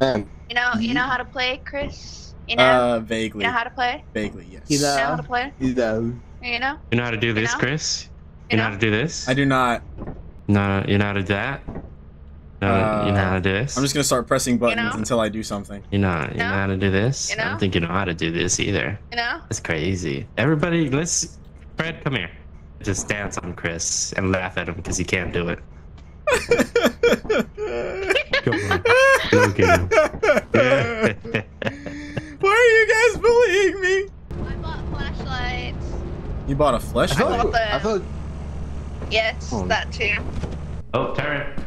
Man, You know, you know mm-hmm. how to play, Chris. You know, Uh, vaguely. you know how to play. Vaguely, yes. You You know uh, how to play. you uh, know. You know. You know how to do this, know? Chris? You You know know? how to do this? I do not. No, you know how to do that? No, you know uh, how to do this? I'm just gonna start pressing buttons know? until I do something. You know, you know how to do this? You I don't think you know how to do this either. You know. That's crazy. Everybody, let's. Fred, come here. Just dance on Chris and laugh at him because he can't do it. Come on. Look at him. Why are you guys bullying me? I bought flashlights. You bought a flashlight? thought, the- I thought Yes, Oh. that too. oh, turret.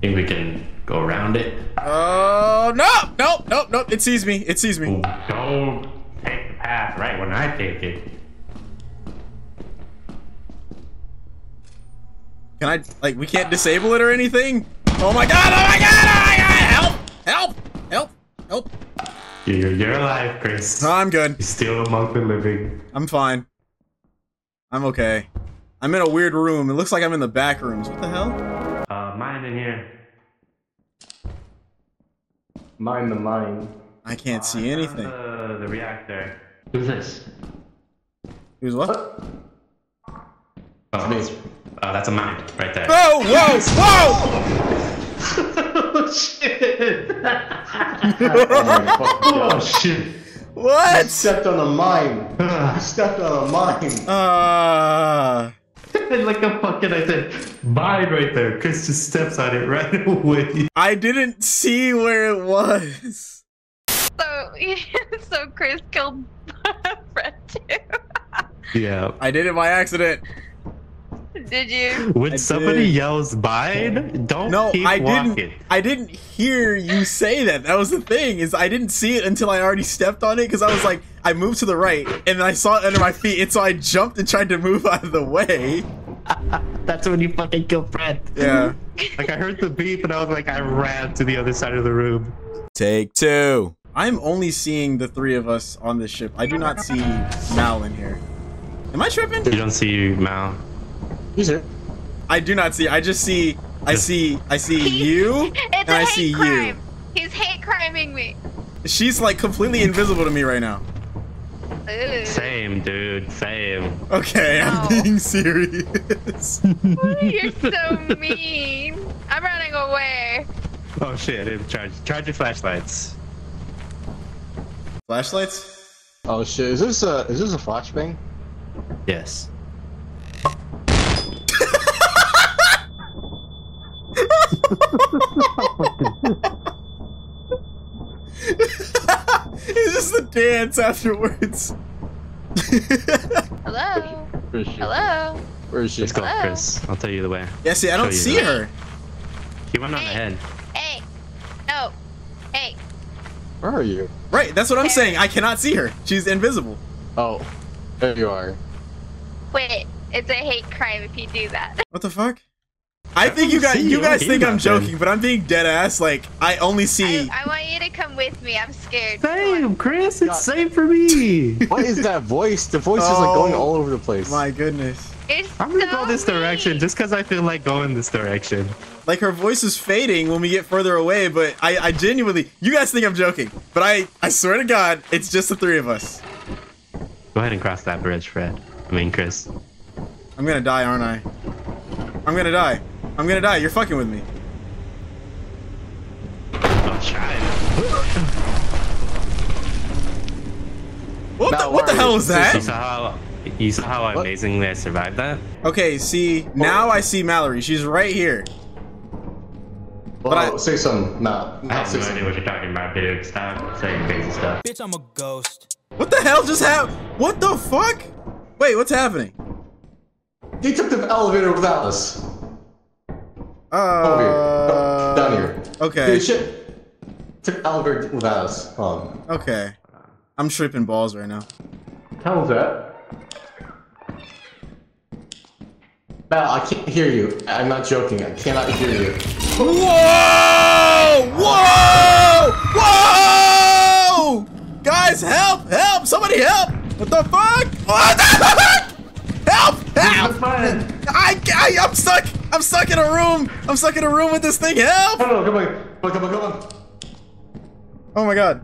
Think we can go around it? Oh no! Nope! Nope! Nope! It sees me! It sees me! Don't take the path right when I take it. Can I like we can't disable it or anything? Oh my god! Oh my god! Oh my god! Help! Help! Help! Help! You're, you're alive, Chris. No, I'm good. You're still among the living. I'm fine. I'm okay. I'm in a weird room. It looks like I'm in the back rooms. What the hell? Uh, mine in here. mine the mine. I can't see anything. Uh, the reactor. Who's this? Who's what? Oh, me. Oh, that's a mine right there. Whoa! Whoa! Whoa! oh shit! Oh my fucking shit! You What? stepped on a mine. You stepped on a mine. Uh. like a fucking I said, mine right there. Chris just steps on it right away. I didn't see where it was. So, so Chris killed Fred too. Yeah. I did it by accident. Did you? When I somebody did. yells mine, don't No, keep I walking. didn't. I didn't hear you say that. That was the thing. Is I didn't see it until I already stepped on it because I was like, I moved to the right and then I saw it under my feet, and so I jumped and tried to move out of the way. That's when you fucking kill Fred. Yeah. Like I heard the beep and I was like, I ran to the other side of the room. Take two. I'm only seeing the three of us on this ship. I do not see Mal in here. Am I tripping? You don't see Mal. He's here. I do not see. I just see. I see. I see you, It's and a I hate see crime. He's hate criming me. She's like completely invisible to me right now. Ooh. Same, dude. Same. Okay, I'm No. being serious. You're so mean. I'm running away. Oh shit! I didn't charge. Charge your flashlights. Flashlights? Oh shit! Is this a is this a flashbang? Yes. it's just the dance afterwards. Hello. Where is she? Hello. Where is she? Let's go, Hello? Chris. I'll tell you the way. yeah, see, I don't see that. her. He went on ahead. Hey. No. Hey. Where are you? Right, that's what I'm saying. I cannot see her. She's invisible. Oh, there you are. Wait. It's a hate crime if you do that. What the fuck? I think you guys, see you you. guys think I'm joking, but I'm being dead ass. Like I only see. I, I want you to come with me. I'm scared. Same, Chris. It's God. same for me. What is that voice? The voice is like going Oh, all over the place. My goodness. You're I'm gonna so go this direction mean. just because I feel like going this direction. Like her voice is fading when we get further away, but I, I genuinely, you guys think I'm joking, but I, I swear to God, it's just the three of us. Go ahead and cross that bridge, Fred. I mean, Chris. I'm gonna die, aren't I? I'm gonna die. I'm gonna die. You're fucking with me. Trying. What Now, the, what the hell is was You that? saw how you saw how What? amazingly I survived that. Okay, see, now I see Mallory. She's right here. Well, I- say something. Nah, I nah have say no idea what you're talking about, dude. Stop saying crazy stuff. Bitch, I'm a ghost. What the hell just happened? What the fuck? Wait, what's happening? He took the elevator without us. Uh, Over here. Go- Down here. Okay, Dude, shit. Took without us. Um, okay. I'm tripping balls right now. how was that? Val, I can't hear you. I'm not joking. I cannot hear you. Whoa! Whoa! Whoa! Guys, help! Help! Somebody help! What the fuck? What the fuck? Help! Help! I, I, I'm stuck! I'm stuck in a room. I'm stuck in a room with this thing. Help! Oh no, come on, come on, come on, come on. Oh my god.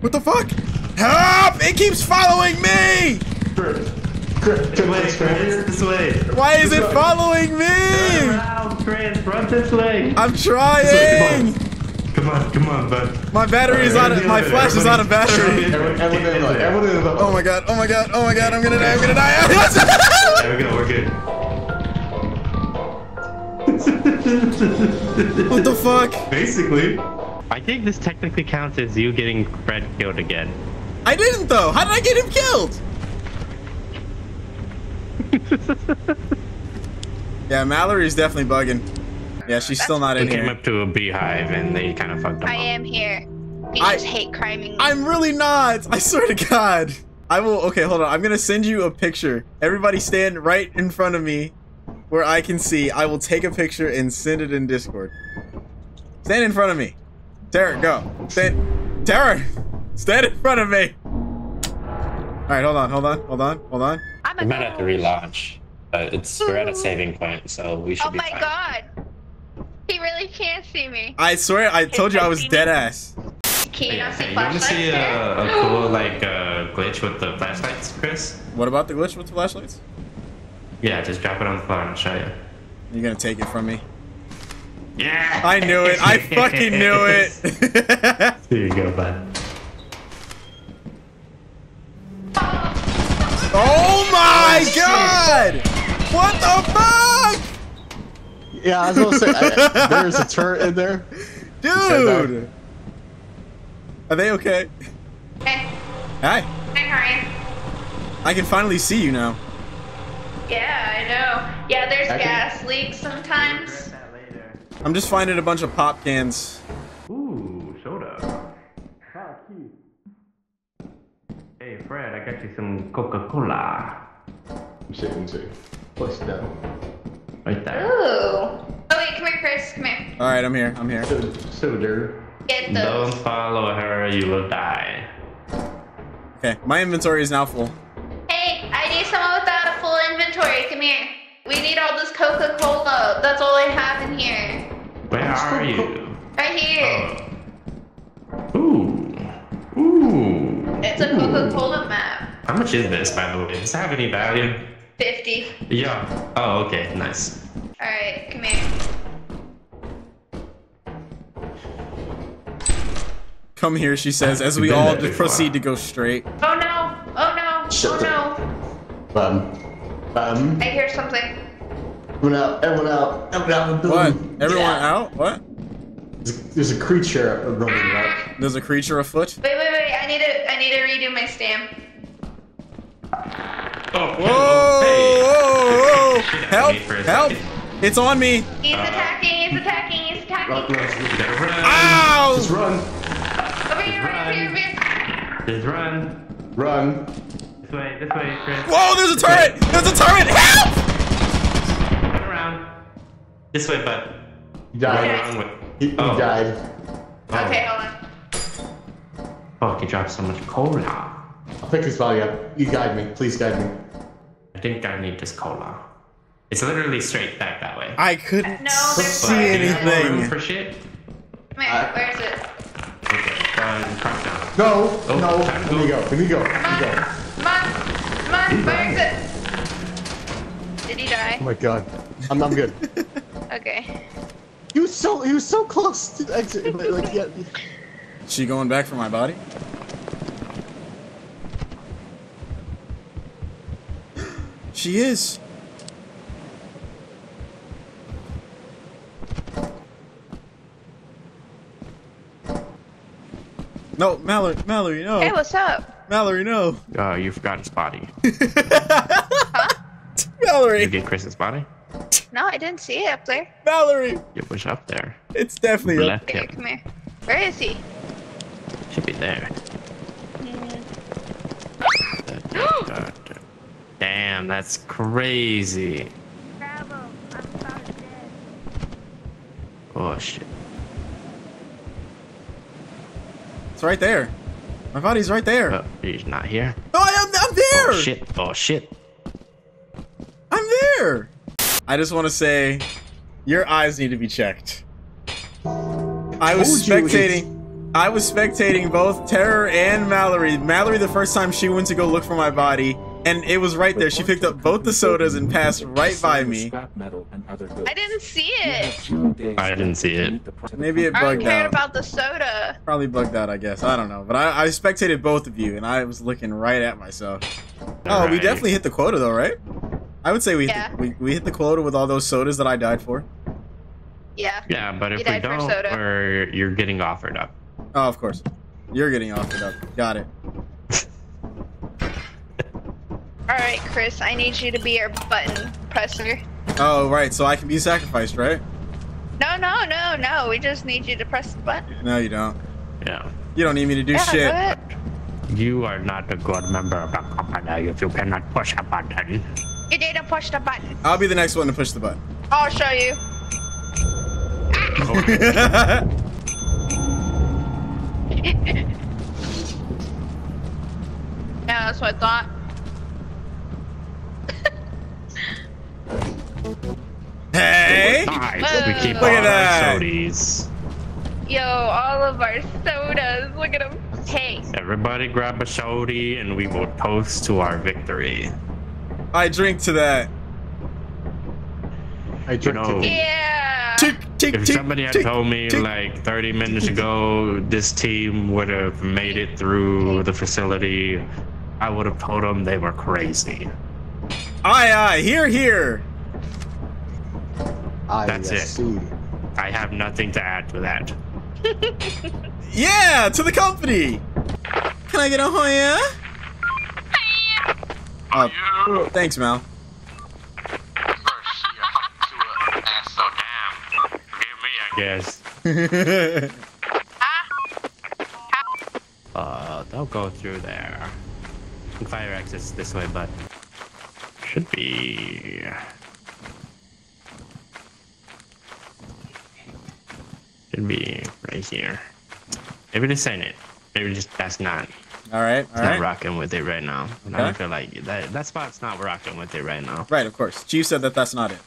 What the fuck? Help! It keeps following me! Chris, Chris, This way, Chris, Chris. This way. Why is it following Turn me? around, Chris. Run this way. I'm way, trying. Come on, come on, bud. My battery is out of my flash is out of battery. Everyone, everyone in the hood, everyone in the. Oh my god, oh my god, oh my god, I'm gonna die, I'm gonna die. There we go. We're good. what the fuck? Basically. I think this technically counts as you getting Fred killed again. I didn't though. How did I get him killed? yeah, Mallory's definitely bugging. Yeah, she's still not We in came here. up to a beehive and they kind of fucked up. I am here. You I- just hate criming. I'm really not. I swear to God. I will. Okay, hold on. I'm gonna send you a picture. Everybody stand right in front of me, where I can see. I will take a picture and send it in Discord. Stand in front of me. Terror, go. Stand. Terror, stand in front of me. All right, hold on, hold on, hold on, hold on. I'm We a might have to relaunch, but it's we're at a saving point, so we should Oh be my god. He really can't see me. I swear, I told you I was dead ass. Can you not see you want to see a, a cool like uh, glitch with the flashlights, Chris? What about the glitch with the flashlights? Yeah, just drop it on the floor and I'll show you. You're gonna take it from me. Yeah. I knew it. I fucking knew it. Here you go, bud. oh my oh, god! What the fuck? Yeah, I was gonna say, I, there's a turret in there. Dude! Are they okay? Hey, Hi. hey, how are you? I can finally see you now. Yeah, I know. Yeah, there's I can- gas leaks sometimes. I'm just finding a bunch of pop cans. Ooh, soda. Hey, Fred, I got you some Coca-Cola. I'm me too. Push it down. Right there. Ooh. Oh wait, come here, Chris. Come here. Alright, I'm here. I'm here. So, so dirty. Get Don't follow her, you will die. Okay, my inventory is now full. Hey, I need someone without a full inventory. Come here. We need all this Coca-Cola. That's all I have in here. Where are you? Right here. Oh. Ooh. Ooh. It's a Coca-Cola map. How much is this, by the way? Does it have any value? 50. Yeah. Oh, okay. Nice. Alright, come here. Come here, she says, as we all there just before. proceed to go straight. Oh no! Oh no! Shut oh the- no! Bum. Bum. I hear something. Everyone out, everyone out, everyone out. the What? Everyone Yeah. out? What? There's, there's a creature roaming about. There's a creature afoot? Wait, wait, wait! I need to, I need to redo my stamp. Oh, Whoa! hey. whoa, whoa. Shit, Help! need for a Help! second. It's on me! He's Uh, attacking! He's attacking! He's attacking! run, You gotta run. Ow! Just run, Over here! Over here! Over here! Just run. run. This way, this way, Chris. Whoa, there's a turret! There's a turret! Help! Turn around. This way, bud. He died. around with. He, he Oh. died. Oh. Okay, hold on. Fuck, you dropped so much cola. I'll pick his body up. You guide me. Please guide me. I think I need this cola. It's literally straight back that way. I couldn't No, see But do you have room for shit? Come here. Uh, Where is it? Okay, uh, down. No, Oh, no. time to Let me go. go. Let me go. Let Come me go. Come on! Come on! Where is it? Did he die? Oh my god. I'm, I'm good. Okay. He was so he was so close to exit. but, Like yeah. She going back for my body? She is. No, Mallory, Mallory, no. Hey, what's up? Mallory, no. Oh, you forgot his body. Mallory, You get Chris's body? No, I didn't see it up there. Mallory. It was up there. It's definitely up. there. Here, him. come here. Where is he? Should be there. Mm. Damn, that's crazy. Grab him. I'm about dead. Oh shit. It's right there. My body's right there. Oh, he's not here. Oh, I am, I'm there. Oh shit. Oh shit. I'm there. I just want to say, your eyes need to be checked. I was Told spectating. I was spectating both Terror and Mallory. Mallory, the first time she went to go look for my body, and it was right there. She picked up both the sodas and passed right by me. Scrap metal and other goods. I didn't see it. I didn't see it. meet the pro- Maybe it I bugged cared out. about the soda. Probably bugged out, I guess. I don't know. But I, I spectated both of you, and I was looking right at myself. Oh, we definitely hit the quota, though, right? I would say we, Yeah. hit the, we we hit the quota with all those sodas that I died for. Yeah. Yeah, but if You we don't, or you're getting offered up. Oh, of course. You're getting offered up. Got it. All right, Chris. I need you to be our button presser. Oh, right. So I can be sacrificed, right? No, no, no, no. We just need you to press the button. No, you don't. Yeah. You don't need me to do yeah, shit. do it. You are not a good member of the company if you cannot push a button. You need to push the button. I'll be the next one to push the button. I'll show you. Yeah, that's what I thought. Hey! Nice. We keep Look all at our that. sodies. Yo, all of our sodas. Look at them. Hey, Everybody grab a shoddy and we will toast to our victory. I drink to that. I drink know- to yeah. Tick, tick, If tick, somebody had tick, told me tick. like 30 minutes ago this team would have made it through the facility, I would have told them they were crazy. Aye, aye, here, here. I That's it. I have nothing to add to that. Yeah, to the company. Can I get a Hoya? Oh, thanks, Mal. So damn. Forgive me, I guess. Uh, don't go through there. Fire exits this way, but should be. Should be right here. Maybe this ain't it. Maybe just that's not. all right, It's all not right. rocking with it right now. I don't feel like that. That spot's not rocking with it right now. Right, of course. Chief said that that's not it.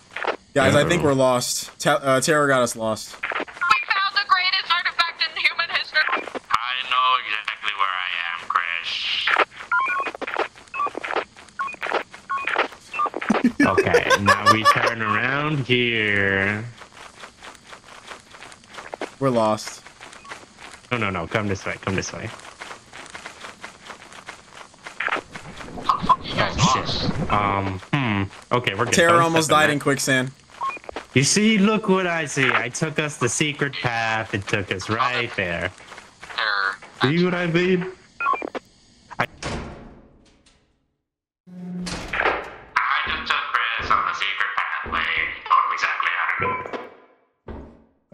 Guys, I think we're lost. Ta- uh, Terror got us lost. We found the greatest artifact in human history. I know exactly where I am, Chris. okay, now we turn around here. We're lost. No, no, no. Come this way. Come this way. Oh shit. Um. Hmm. Okay, we're good. Terror Don't almost step in died in quicksand. You see, look what I see. I took us the secret path. It took us right there. See what I mean?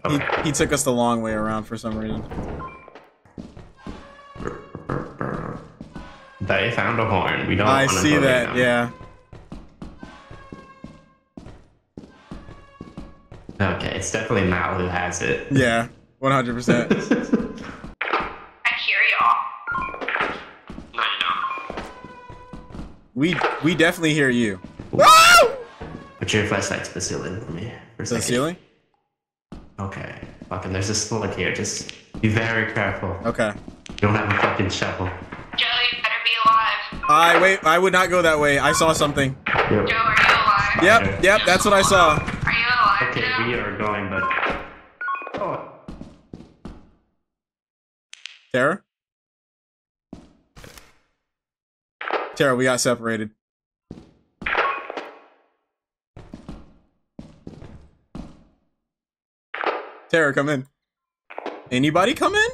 He, Okay. he took us the long way around for some reason. They found a horn. We don't. I see that, them. yeah. Okay, it's definitely Mal who has it. Yeah, 100%. I hear y'all. No, you don't. we we definitely hear you. Put your flashlight to the ceiling for me for a the second. ceiling? Okay. Fucking, there's a slug here. Just be very careful. Okay. You don't have a fucking shovel. Joe, you better be alive. I wait, I would not go that way. I saw something. Yep. Joe, are you alive? Yep, yep, that's what I saw. Are you alive, Okay, Joe? we are going, but. Oh. Terror? Terror, we got separated. Terror, come in. Anybody come in?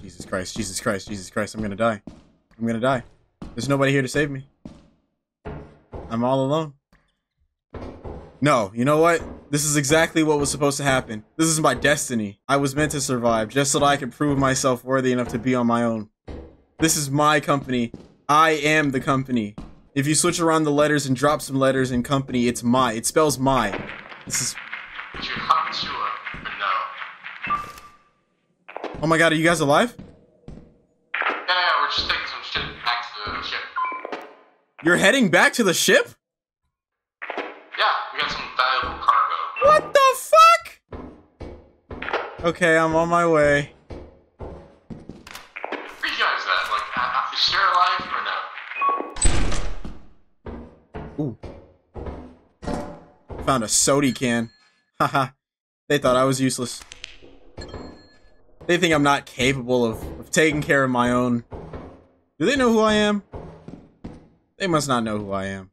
Jesus Christ, Jesus Christ, Jesus Christ, I'm gonna die. I'm gonna die. There's nobody here to save me. I'm all alone. No, you know what? This is exactly what was supposed to happen. This is my destiny. I was meant to survive just so that I could prove myself worthy enough to be on my own. This is my company. I am the company. If you switch around the letters and drop some letters in company, it's my. It spells my. This is. Oh my god, are you guys alive? Yeah, yeah, we're just taking some shit back to the ship. You're heading back to the ship? Yeah, we got some valuable cargo. What the fuck? Okay, I'm on my way. Found a sody can. Haha. they thought I was useless. They think I'm not capable of, of taking care of my own. Do they know who I am? They must not know who I am.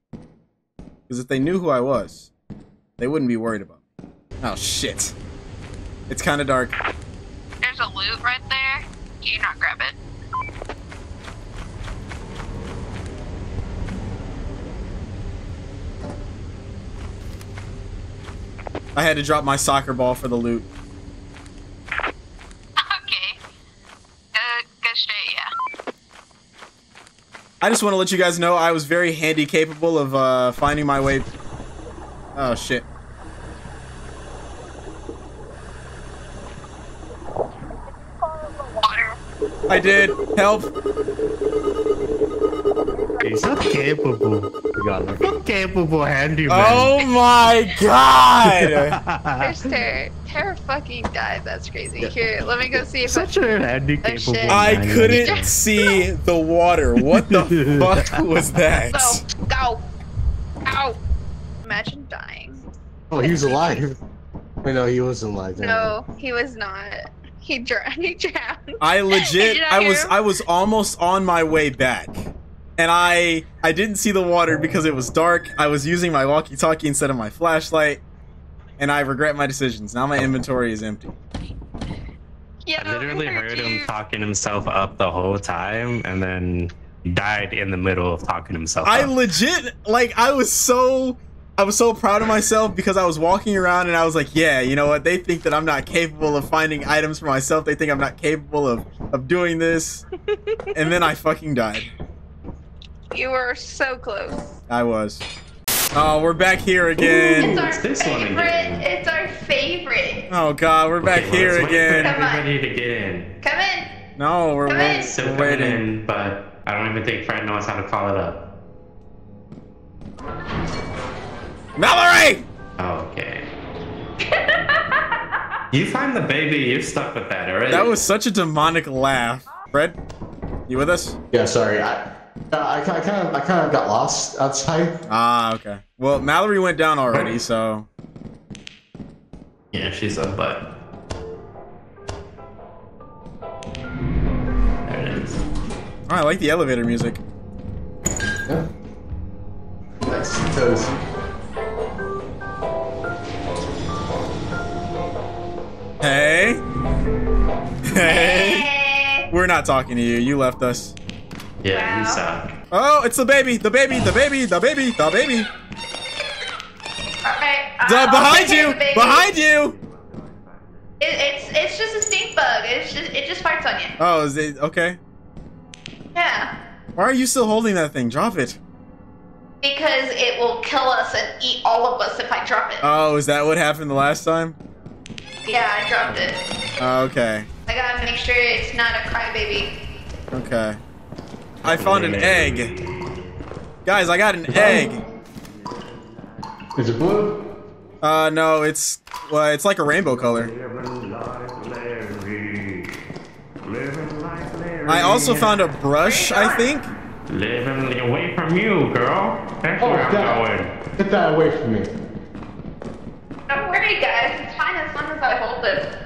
Because if they knew who I was, they wouldn't be worried about me. Oh shit. It's kind of dark. There's a loot right there. Can you not grab it? I had to drop my soccer ball for the loot. Okay. Good, good shit, yeah. I just want to let you guys know I was very handy capable of uh, finding my way. Oh shit. I did. Help. He's so capable. You got it. So capable handyman. Oh my god. There's Terror. Terror fucking died. That's crazy. Here, let me go see if I Such a handy Oh, shit. I man. couldn't see the water. What the fuck was that? Go, go. Ow. Imagine dying. Oh, he was alive. Wait, no, he wasn't alive. never mind. No, he was not. He drowned. He drowned. I legit Did I was him? I was almost on my way back. And I I didn't see the water because it was dark. I was using my walkie-talkie instead of my flashlight. And I regret my decisions. Now my inventory is empty. Yeah, I literally we heard him you. talking himself up the whole time, and then died in the middle of talking himself I up. legit like I was so I was so proud of myself because I was walking around and I was like, yeah, you know what? They think that I'm not capable of finding items for myself. They think I'm not capable of of doing this. and then I fucking died. You were so close. I was. Oh, we're back here again. It's our What's this one favorite. again? It's our favorite. Oh god, we're back Okay, well, here let's wait for again. Come on. Everybody to get in. Come in. No, we're Come wait- in. Still we're waiting. in, but I don't even think Fred knows how to call it up. Mallory! Okay. you find the baby, you're stuck with that already. That was such a demonic laugh. Fred, you with us? Yeah, sorry. I, I, I kind of, I kind of got lost outside. Ah, okay. Well, Mallory went down already, so Yeah, she's a butt. There it is. oh, I like the elevator music. Yeah. Nice. Toes. Hey, hey. Hey. We're not talking to you. You left us. Yeah, you Wow. suck. Oh, it's the baby, the baby, the baby, the baby, the baby. Alright. The, uh, behind you, the behind you. It, it's it's just a stink bug. It's just it just farts on you. Oh, is it okay? Yeah. Why are you still holding that thing? Drop it. Because it will kill us and eat all of us if I drop it. Oh, is that what happened the last time? yeah, I dropped it. Oh, okay, I gotta make sure it's not a crybaby. okay. I found an egg. Guys, I got an egg. Is it blue? Uh, no, it's well, it's like a rainbow color. I also found a brush, I think. Living away from you, girl. That's Oh, where I'm God. going. Get that away from me. Don't worry, guys. It's fine as long as I hold it.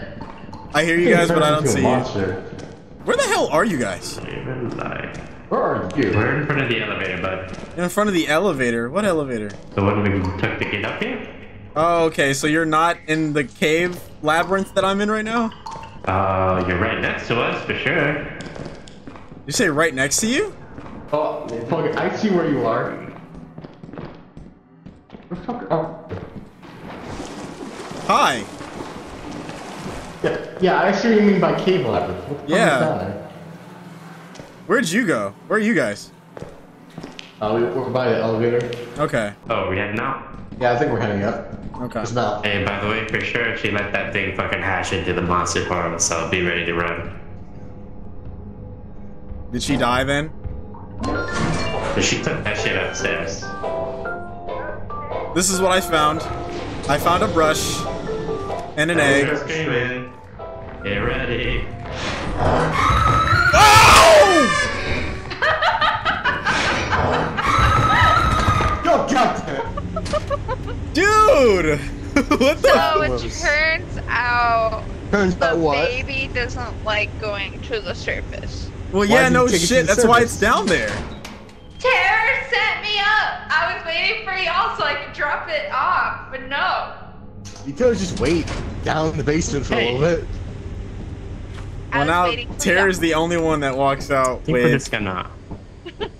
I hear you guys, but I don't see a you. Where the hell are you guys? Living life. Where are you? We're in front of the elevator, bud. In front of the elevator. What elevator? The one we took to get up here? Oh, okay. So you're not in the cave labyrinth that I'm in right now? Uh, you're right next to us, for sure. You say right next to you? Oh, fuck, it. I see where you are. The fuck? Oh. Hi. Yeah, yeah, I see what you mean by cave labyrinth. What the fuck Yeah. Is that? Where'd you go? Where are you guys? Uh, we, we're by the elevator. Okay. Oh, we heading out? Yeah, I think we're heading up. Okay. It's about. Hey, by the way, for sure, she let that thing fucking hash into the monster portal, so be ready to run. Did she die then? She took that shit upstairs. This is what I found. I found a brush and an egg. Just came. Get ready. Go, God damn it. Dude! what the? So it Gross. turns out Turns the out what? baby doesn't like going to the surface. Well, Why yeah, no you take it to shit. the That's why it's down there. Terror sent me up. I was waiting for y'all so I could drop it off, but no. You could just wait down in the basement for Hey. a little bit. I Well, now waiting for Terror's the only one that walks out I think we're with just gonna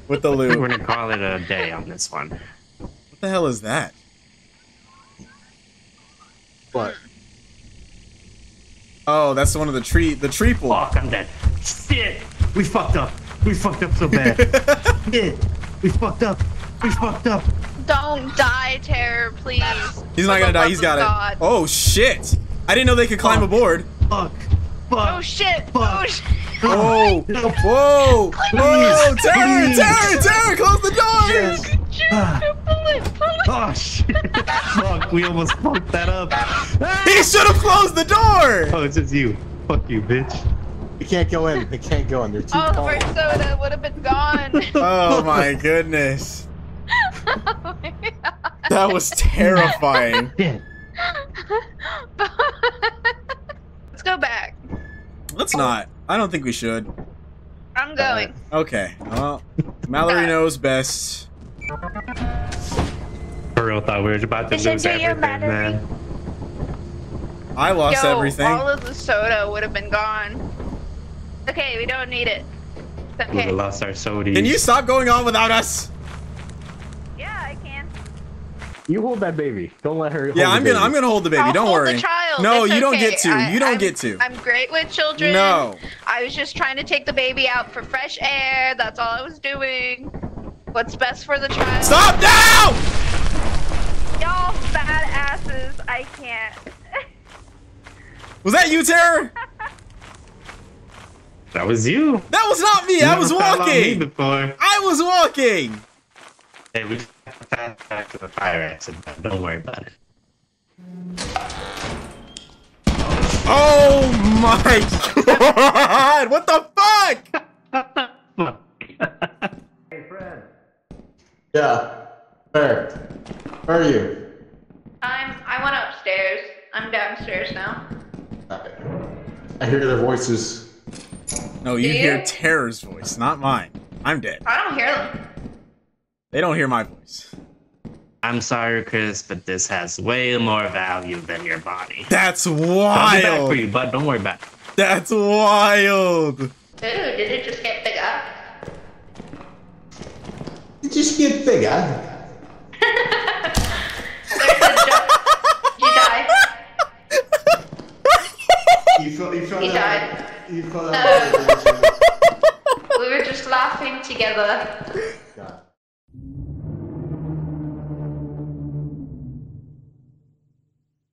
with the loot. we're gonna call it a day on this one. What the hell is that? But Oh, that's one of the tree the treeple. Fuck, I'm dead. Shit! We fucked up. We fucked up so bad. Shit! We fucked up. We fucked up. Don't die, Terror, please. He's not gonna die. He's of got God. it. Oh shit! I didn't know they could climb Oh. aboard. Fuck. Oh shit! Fuck. Oh shit! Whoa! No. Whoa! Whoa! Please. Terror! Please. Terror! Terror! Close the door! Ah. Pull it, pull it. Oh shit! Fuck, we almost fucked that up. He should have closed the door! Oh, it's just you. Fuck you, bitch. they can't go in. They can't go in. They're too Oh, the tall. first soda would have been gone. Oh my goodness. oh my god. That was terrifying. Let's go back. Let's not. I don't think we should. I'm going. Okay. Well, Mallory knows best. For real, thought we were about to Listen lose to everything, battery. man. I lost Yo, everything. all of the soda would have been gone. Okay, we don't need it. It's We okay. lost our sodies. Can you stop going on without us? Yeah, I can. You hold that baby. Don't let her. Yeah, hold I'm the gonna I'm gonna hold the baby. I'll don't hold worry. The child. No, It's you don't okay. get to. I- you don't I'm- get to. I'm great with children. No. I was just trying to take the baby out for fresh air. That's all I was doing. What's best for the child? Stop now! Y'all bad asses. I can't. Was that you, Terror? That was you. That was not me. You I never was fell on me walking. before. I was walking. Hey, we just have to fast back to the fire accident. Don't worry about it. Oh my god! What the fuck? Hey, Fred. Yeah. Where? Where are you? I'm. I went upstairs. I'm downstairs now. Okay. I hear their voices. No, you you? hear Terror's voice, not mine. I'm dead. I don't hear them. They don't hear my voice. I'm sorry, Chris, but this has way more value than your body. That's wild. I'll be back for you, bud. Don't worry about it. That's wild. Ooh, did it just get bigger? It just get bigger. There's a jump. Did you die? You feel. You feel He that? died. You feel Uh. We were just laughing together.